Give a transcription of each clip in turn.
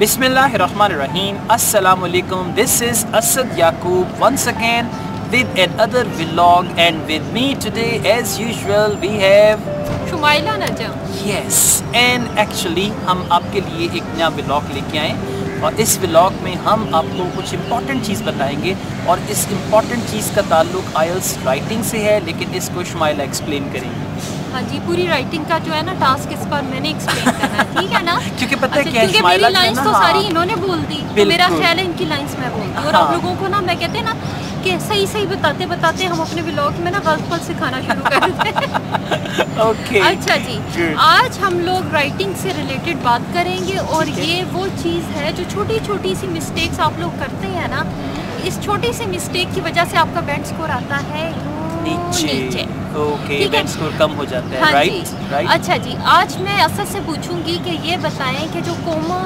بسم اللہ الرحمن الرحیم السلام علیکم this is Asad Yaqoob once again with another vlog and with me today as usual we have Shumaila Najm yes and actually ہم آپ کے لیے ایک نیا vlog لے کے آئیں اور اس vlog میں ہم آپ کو کچھ امپورٹنٹ چیز بتائیں گے اور اس امپورٹنٹ چیز کا تعلق آئلس رائٹنگ سے ہے لیکن اس کو شمائلہ ایکسپلین کریں گے ہاں جی پوری رائٹنگ کا جو ہے نا ٹاسک اس پر میں نے ایکسپلین کرنا ہے ٹھیک ہے نا کیونکہ پتہ ہے اچھا، کیونکہ میری لائنس تو ہاں۔ ساری انہوں نے بول دی میرا۔ خیال ہے ان کی لائنس میں بول دی اور ہاں۔ آپ لوگوں کو نا میں کہتے ہیں نا کہ صحیح صحیح بتاتے بتاتے ہم اپنے ولاگ میں نا غلط پل سکھانا شروع کر اوکے اچھا جی. آج ہم لوگ رائٹنگ سے ریلیٹڈ بات کریں گے اور۔ یہ وہ چیز ہے جو چھوٹی چھوٹی سی مسٹیکس آپ لوگ کرتے ہیں نا اس چھوٹی سی مسٹیک کی وجہ سے آپ کا بینڈ سکور آتا ہے نیچے۔ اوکے ٹھیک ہے؟ بینڈ سکور کم ہو جاتا ہے ہاں رائٹ جی اچھا جی آج میں اسد سے پوچھوں گی کہ یہ بتائیں کہ جو کوما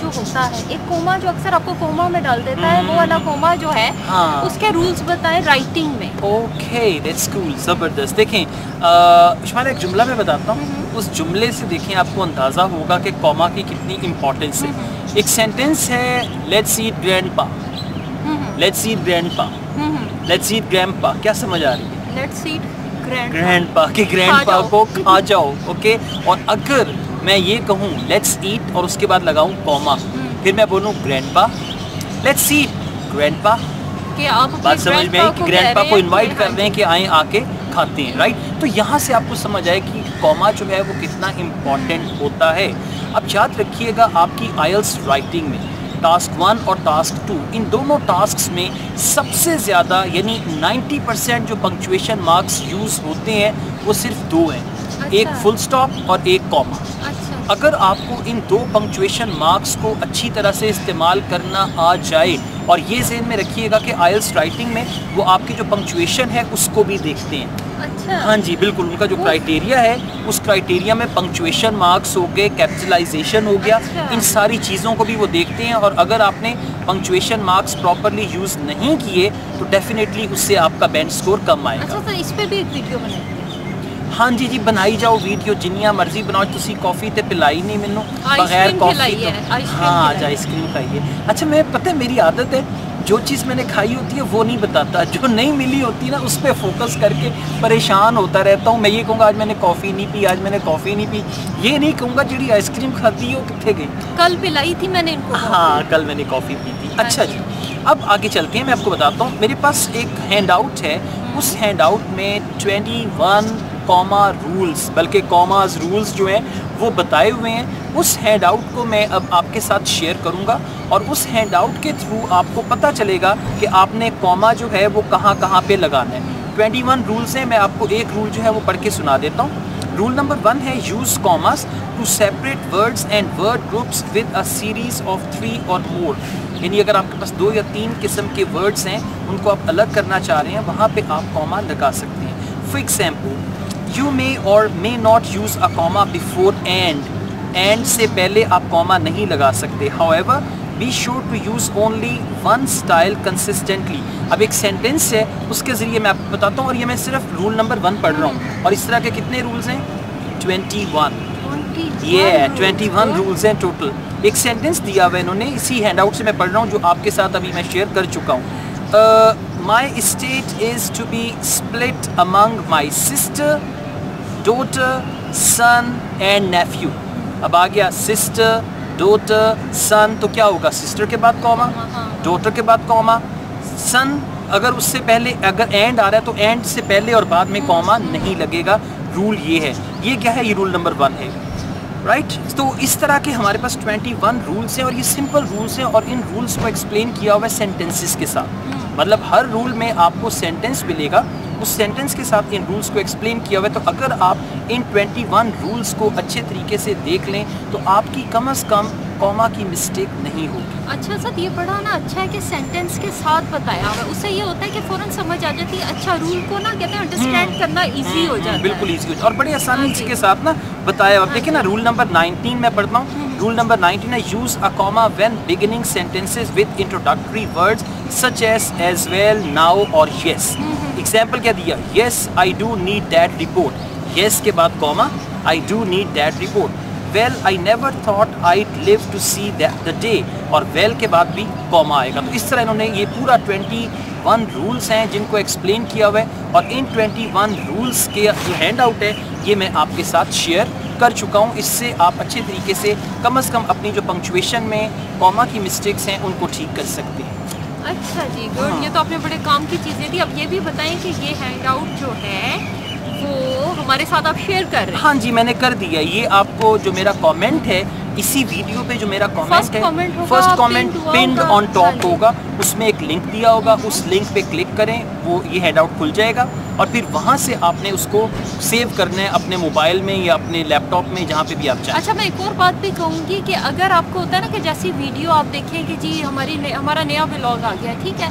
جو ہوتا ہے ایک کوما جو اکثر آپ کو کوما میں ڈال دیتا ہے وہ والا کوما جو ہے ہاں۔ اس کے رولز بتائیں رائٹنگ میں۔ اوکے دیٹس کول زبردست۔ دیکھیں شمال ایک جملہ میں بتاتا ہوں۔ اس جملے سے دیکھیں آپ کو اندازہ ہوگا کہ کوما کی کتنی امپورٹنس ہے۔ ایک سینٹنس ہے let's eat grandpa let's eat grandpa let's eat grandpa کیا سمجھ آ رہی ہے؟ لیٹ سیٹ گرینڈ پا کھا گرینڈ پا۔ کو کھا جاؤ اوکے اور اگر میں یہ کہوں لیٹس ایٹ اور اس کے بعد لگاؤں کوما پھر میں بولوں گرینڈ پا لیٹس ایٹ گرینڈ پا بات سمجھ میں آئی کہ گرینڈ پا کو انوائٹ کر رہے ہیں کہ آئیں آ کے کھاتے ہیں رائٹ تو یہاں سے آپ کو سمجھ آئے کہ کوما جو ہے وہ کتنا امپورٹنٹ ہوتا ہے اب یاد رکھیے گا آپ کی آئلس رائٹنگ میں ٹاسک ون اور ٹاسک ٹو۔ ان دونوں ٹاسکس میں سب سے زیادہ یعنی نائنٹی پرسینٹ جو پنکچویشن مارکس یوز ہوتے ہیں وہ صرف دو ہیں۔ ایک اچھا۔ فل سٹاپ اور ایک کوما اچھا۔ اگر آپ کو ان دو پنکچویشن مارکس کو اچھی طرح سے استعمال کرنا آ جائے اور یہ ذہن میں رکھیے گا کہ آئلس رائٹنگ میں وہ آپ کی جو پنکچویشن ہے اس کو بھی دیکھتے ہیں۔ ہاں جی بالکل۔ ان کا جو کرائٹیریا ہے اس کرائٹیریا میں پنکچویشن مارکس ہو گئے کیپٹلائزیشن ہو گیا۔ اچھا۔ ان ساری چیزوں کو بھی وہ دیکھتے ہیں اور اگر آپ نے پنکچویشن مارکس پراپرلی یوز نہیں کیے تو ڈیفینیٹلی اس سے آپ کا بینڈ سکور کم آئے اچھا گا سر اس پہ بھی ایک ویڈیو ہاں جی جی بنائی جاؤ ویڈیو جنیاں مرضی بناؤ۔ تسی کافی تے پلائی نہیں مینوں بغیر کافی ہاں آج آئس کریم کھائیے اچھا میں پتہ ہے میری عادت ہے جو چیز میں نے کھائی ہوتی ہے وہ نہیں بتاتا۔ جو نہیں ملی ہوتی نا اس پہ فوکس کر کے پریشان ہوتا رہتا ہوں۔ میں یہ کہوں گا آج میں نے کافی نہیں پی آج میں نے کافی نہیں پی۔ یہ نہیں کہوں گا جڑی آئس کریم کھاتی ہے وہ کتنے گئی؟ کل پلائی تھی میں نے ان کو ہاں کل میں نے کافی پی تھی۔ ہاں اچھا جی۔ جی۔ اب آگے چلتے ہیں میں آپ کو بتاتا ہوں۔ میرے پاس ایک ہینڈ آؤٹ ہے۔ اس ہینڈ آؤٹ میں ٹوینٹی ون کوما رولز بلکہ کوماز رولز جو ہیں وہ بتائے ہوئے ہیں، اس ہینڈ آؤٹ کو میں اب آپ کے ساتھ شیئر کروں گا اور اس ہینڈ آؤٹ کے تھرو آپ کو پتہ چلے گا کہ آپ نے کوما جو ہے وہ کہاں کہاں پہ لگانا ہے۔ ٹوینٹی ون رولز ہیں، میں آپ کو ایک رول جو ہے وہ پڑھ کے سنا دیتا ہوں۔ رول نمبر ون ہے use commas to separate words and word groups with a series of three or more یعنی اگر آپ کے پاس دو یا تین قسم کے ورڈز ہیں، ان کو آپ الگ کرنا چاہ رہے ہیں، وہاں پہ آپ کوما لگا سکتے ہیں۔ For example you may or may not use a comma before and and سے پہلے آپ کوما نہیں لگا سکتے. However be sure to use only one style consistently اب ایک سینٹینس ہے اس کے ذریعے میں آپ کو بتاتا ہوں اور یہ میں صرف رول نمبر ون پڑھ رہا ہوں. اور اس طرح کے کتنے رولز ہیں؟ ٹوینٹی ون یہ ٹوینٹی ون رولز ہیں ٹوٹل ایک سینٹینس دیا ہوا انہوں نے اسی ہینڈ آؤٹ سے میں پڑھ رہا ہوں جو آپ کے ساتھ ابھی میں شیئر کر چکا ہوں. My estate is to be split among my sister daughter son and nephew اب آ گیا سسٹر ڈوٹر سن تو کیا ہوگا سسٹر کے بعد کوما ڈوٹر کے بعد کوما سن اگر اس سے پہلے اگر اینڈ آ رہا ہے تو اینڈ سے پہلے اور بعد میں کوما نہیں لگے گا. رول یہ ہے. یہ کیا ہے؟ یہ رول نمبر ون ہے. رائٹ تو اس طرح کے ہمارے پاس 21 ون رولس ہیں اور یہ سمپل رولس ہیں اور ان رولس کو ایکسپلین کیا ہوا ہے سینٹنسز کے ساتھ. مطلب ہر رول میں آپ کو سینٹنس ملے گا اس سینٹنس کے ساتھ ان رولس کو ایکسپلین کیا ہوا ہے تو اگر آپ ان 21 ون رولس کو اچھے طریقے سے دیکھ لیں تو آپ کی کم از کم کوما کی مسٹیک نہیں ہوگی۔ اچھا سر یہ بڑا نا اچھا ہے کہ سینٹینس کے ساتھ بتایا۔ ہوا اس سے یہ ہوتا ہے کہ فوراً سمجھ آ جاتی ہے اچھا رول کو نا کہتے ہیں انڈرسٹینڈ کرنا ایزی ہو جاتا ہے۔ بالکل ایزی ہو جاتا ہے۔ اور بڑی آسانی ہاں جی۔ کے ساتھ نا بتایا۔ ہوا ہاں دیکھیں نا رول نمبر 19 میں پڑھتا ہوں۔ رول نمبر 19 ہے use a comma when beginning sentences with introductory words such as as well now or yes example کیا دیا? Yes I do need that report yes کے بعد comma I do need that report well I never thought I live to see the day اور well کے بعد بھی کوما آئے گا. تو اس طرح انہوں نے یہ پورا ٹوینٹی ون رولس ہیں جن کو ایکسپلین کیا ہوا ہے. اور ان ٹوینٹی ون رولس کے جو ہینڈ آؤٹ ہے، یہ میں آپ کے ساتھ شیئر کر چکا ہوں. اس سے آپ اچھے طریقے سے کم از کم اپنی جو پنکچویشن میں کوما کی مسٹیکس ہیں، ان کو ٹھیک کر سکتے ہیں۔ اچھا جی ہاں۔ گڈ یہ تو آپ نے بڑے کام کی چیزیں دی اب یہ بھی بتائیں کہ یہ ہینڈ آؤٹ جو ہے وہ ہمارے ساتھ آپ شیئر کر رہے ہیں ہاں جی میں نے کر دیا یہ آپ کو جو میرا کامنٹ ہے اسی ویڈیو پہ جو میرا کامنٹ ہے فرسٹ کامنٹ پنڈ. آن ہاں ٹاپ. ہوگا اس میں ایک لنک دیا ہوگا اس لنک پہ کلک کریں وہ یہ ہینڈ آؤٹ کھل جائے گا اور پھر وہاں سے آپ نے اس کو سیو کرنا ہے اپنے موبائل میں یا اپنے لیپ ٹاپ میں جہاں پہ بھی آپ چاہیں۔ اچھا میں ایک اور بات بھی کہوں گی کہ اگر آپ کو ہوتا ہے نا کہ جیسی ویڈیو آپ دیکھیں کہ جی ہماری ہمارا نیا بلاگ آ گیا ٹھیک ہے؟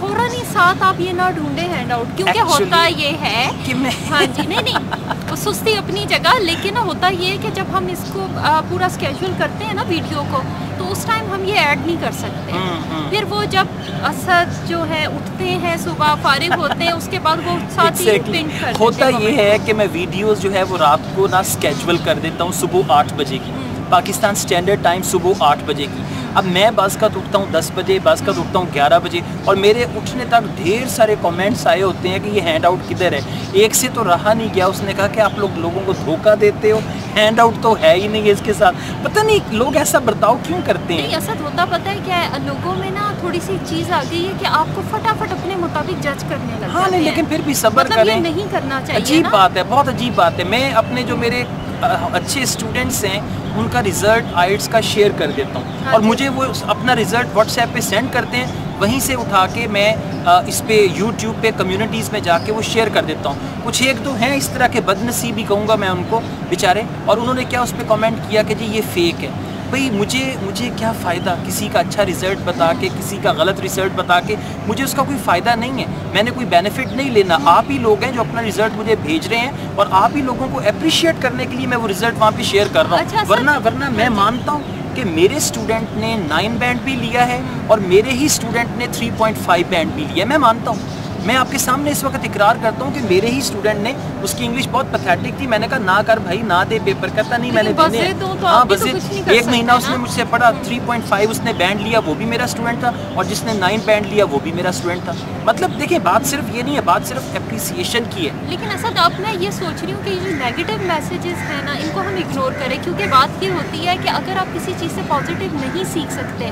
فوراً ہی ساتھ آپ یہ نہ ڈھونڈیں ہینڈ آؤٹ کیونکہ ہوتا یہ ہے کہ میں ہاں جی نہیں نہیں سستی اپنی جگہ لیکن ہوتا یہ ہے کہ جب ہم اس کو پورا اسکیجول کرتے ہیں نا ویڈیو کو تو اس ٹائم ہم یہ ایڈ نہیں کر سکتے۔ ہوں، ہوں۔ پھر وہ جب اسد جو ہے اٹھتے ہیں صبح فارغ ہوتے ہیں اس کے بعد وہ ساتھ ہی کر دیتے ہوتا یہ ہے کہ میں ویڈیوز جو ہے وہ رات کو نہ اسکیجول کر دیتا ہوں صبح آٹھ بجے کی۔ پاکستان اسٹینڈرڈ ٹائم صبح آٹھ بجے کی۔ اب میں بعض کا اٹھتا ہوں دس بجے بعض کا اٹھتا ہوں گیارہ بجے اور میرے اٹھنے تک ڈھیر سارے کامنٹس آئے ہوتے ہیں کہ یہ ہینڈ آؤٹ کدھر ہے۔ ایک سے تو رہا نہیں گیا اس نے کہا کہ آپ لوگ لوگوں کو دھوکہ دیتے ہو۔ ہینڈ آؤٹ تو ہے ہی نہیں ہے اس کے ساتھ۔ پتہ نہیں لوگ ایسا برتاؤ کیوں کرتے ہیں؟ اسد ہوتا پتہ ہے کیا ہے؟ لوگوں میں نا تھوڑی سی چیز آ گئی ہے کہ آپ کو فٹافٹ اپنے مطابق جج کرنے لگ ہاں جاتے نہیں ہیں۔ لیکن پھر بھی صبر مطلب یہ کریں۔ نہیں کرنا چاہیے عجیب بات ہے بہت عجیب بات ہے۔ میں اپنے جو میرے اچھے اسٹوڈنٹس ہیں ان کا رزلٹ آئٹس کا شیئر کر دیتا ہوں۔ ہاں اور جی. مجھے وہ اپنا رزلٹ واٹس ایپ پہ سینڈ کرتے ہیں وہیں سے اٹھا کے میں اس پہ یوٹیوب پہ کمیونٹیز میں جا کے وہ شیئر کر دیتا ہوں۔ کچھ ایک دو ہیں اس طرح کے بد نصیبی کہوں گا میں ان کو بیچارے۔ اور انہوں نے کیا اس پہ کامنٹ کیا کہ جی یہ فیک ہے۔ بھئی مجھے مجھے کیا فائدہ کسی کا اچھا رزلٹ بتا کے کسی کا غلط رزلٹ بتا کے؟ مجھے اس کا کوئی فائدہ نہیں ہے۔ میں نے کوئی بینیفٹ نہیں لینا۔ آپ ہی لوگ ہیں جو اپنا رزلٹ مجھے بھیج رہے ہیں اور آپ ہی لوگوں کو اپریشیٹ کرنے کے لیے میں وہ رزلٹ وہاں پہ شیئر کر رہا اچھا ہوں سر ورنہ ورنہ میں مانتا ہوں کہ میرے اسٹوڈنٹ نے نائن بینڈ بھی لیا ہے اور میرے ہی اسٹوڈنٹ نے تھری پوائنٹ فائیو بینڈ بھی لیا ہے۔ میں مانتا ہوں۔ میں آپ کے سامنے اس وقت اقرار کرتا ہوں کہ میرے ہی اسٹوڈنٹ نے اس کی انگلش بہت پتھیٹک تھی۔ میں نے کہا نہ کر بھائی نہ دے پیپر کہتا نہیں میں نے دینے ہاں آپ بس ایک مہینہ اس نے۔ مجھ سے پڑھا 3.5 اس نے بینڈ لیا وہ بھی میرا اسٹوڈنٹ تھا۔ اور جس نے 9 بینڈ لیا وہ بھی میرا اسٹوڈنٹ تھا۔ مطلب دیکھیں بات صرف یہ نہیں ہے بات صرف اپریسیشن کی ہے۔ لیکن اسد اب میں یہ سوچ رہی ہوں کہ یہ جو نیگیٹو میسیجز ہیں نا ان کو ہم اگنور کریں۔ کیونکہ بات یہ ہوتی ہے کہ اگر آپ کسی چیز سے پازیٹیو نہیں سیکھ سکتے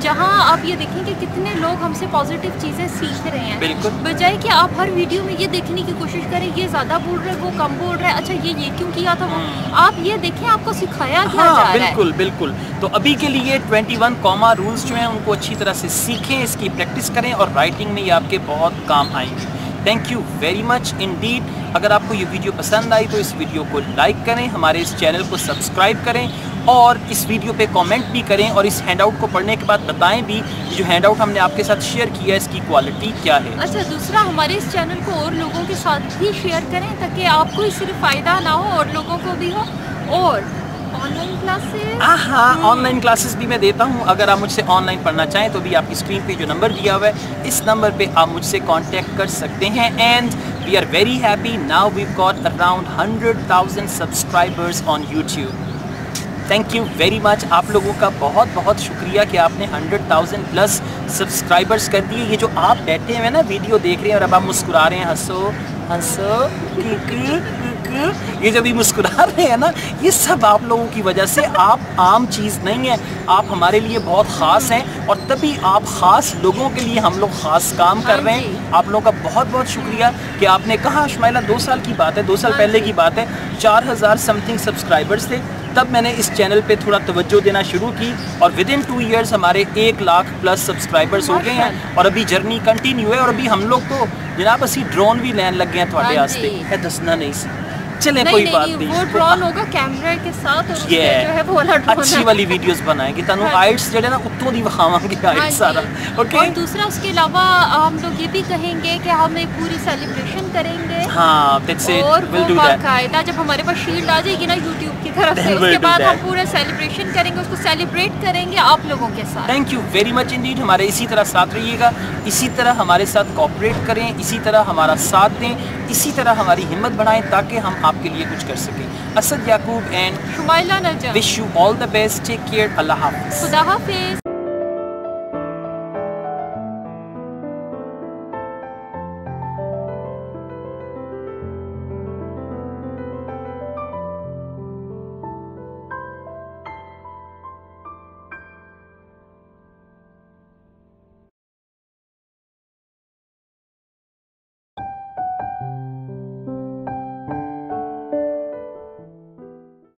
جہاں آپ یہ دیکھیں کہ کتنے لوگ ہم سے پازیٹیو چیزیں سیکھ رہے ہیں۔ بالکل۔ بجائے کہ آپ ہر ویڈیو میں یہ دیکھنے کی کوشش کریں یہ زیادہ بول رہا ہے وہ کم بول رہا ہے اچھا یہ یہ کیوں کیا تھا وہ؟ آپ یہ دیکھیں آپ کو سکھایا کیا ہاں جا رہا ہے؟ بالکل بالکل۔ تو ابھی کے لیے 21 کوما رولز جو ہیں ان کو اچھی طرح سے سیکھیں اس کی پریکٹس کریں اور رائٹنگ میں یہ آپ کے بہت کام آئیں گے۔ Thank you very much indeed اگر آپ کو یہ ویڈیو پسند آئی تو اس ویڈیو کو لائک کریں ہمارے اس چینل کو سبسکرائب کریں اور اس ویڈیو پہ کامنٹ بھی کریں اور اس ہینڈ آؤٹ کو پڑھنے کے بعد بتائیں بھی جو ہینڈ آؤٹ ہم نے آپ کے ساتھ شیئر کیا ہے اس کی کوالٹی کیا ہے؟ اچھا دوسرا ہمارے اس چینل کو اور لوگوں کے ساتھ بھی شیئر کریں تاکہ آپ کو صرف فائدہ نہ ہو اور لوگوں کو بھی ہو۔ اور آن لائن کلاسز ہاں ہاں آن لائن کلاسز بھی میں دیتا ہوں۔ اگر آپ مجھ سے آن لائن پڑھنا چاہیں تو بھی آپ کی اسکرین پہ جو نمبر دیا ہوا ہے اس نمبر پہ آپ مجھ سے کانٹیکٹ کر سکتے ہیں۔ And we are very happy now we've got around hundred thousand subscribers on YouTube thank you very much آپ لوگوں کا بہت بہت شکریہ کہ آپ نے ہنڈریڈ تھاؤزینڈ پلس سبسکرائبرس کر دیے. یہ جو آپ بیٹھے ہوئے نا ویڈیو دیکھ رہے ہیں اور اب آپ مسکرا رہے ہیں. ہنسو ہنسو یہ جو بھی مسکرا رہے ہیں نا یہ سب آپ لوگوں کی وجہ سے آپ عام چیز نہیں ہیں. آپ ہمارے لیے بہت خاص ہیں اور تبھی آپ خاص لوگوں کے لیے ہم لوگ خاص کام کر رہے ہیں. آپ لوگوں کا بہت بہت شکریہ کہ آپ نے کہا شمائلہ دو سال کی بات ہے دو سال پہلے کی بات ہے چار ہزار سم تھنگ سبسکرائبرس تھے. تب میں نے اس چینل پہ تھوڑا توجہ دینا شروع کی اور ود ان ٹو ایئرس ہمارے ایک لاکھ پلس سبسکرائبرس ہو گئے ہیں اور ابھی جرنی کنٹینیو ہے اور ابھی ہم لوگ تو جناب اسی ڈرون بھی لین لگ گئے ہیں تھوڑے ہاں واسطے جی۔ ہے دسنا نہیں سی چلیں کوئی بات نہیں۔ وہ ڈرون ہوگا کیمرے کے ساتھ اور جو ہے وہ والا ڈرون اچھی والی ویڈیوز بنائیں گے۔ تانوں ہاں جی۔ آئٹس جڑے نا اتوں دی وکھاواں گے ہاں آئٹس جی۔ سارا۔ اوکے اور دوسرا اس کے علاوہ ہم لوگ یہ بھی کہیں گے کہ ہم ایک پوری سیلیبریشن کریں گے۔ ہاں دیٹس اٹ اور وہ باقاعدہ جب ہمارے پاس شیلڈ آ جائے گی نا یوٹیوب کی طرف سے اس کے بعد ہم. پورا سیلیبریشن کریں گے اس کو سیلیبریٹ کریں گے آپ لوگوں کے ساتھ۔ Thank you very much indeed ہمارے اسی طرح ساتھ رہیے گا۔ اسی طرح ہمارے ساتھ کوپریٹ کریں۔ اسی طرح ہمارا ساتھ دیں۔ اسی طرح ہماری ہمت بڑھائیں تاکہ ہم آپ کے لیے کچھ کر سکیں۔ Asad Yaqoob and wish you all the best take care اللہ حافظ۔ خدا حافظ۔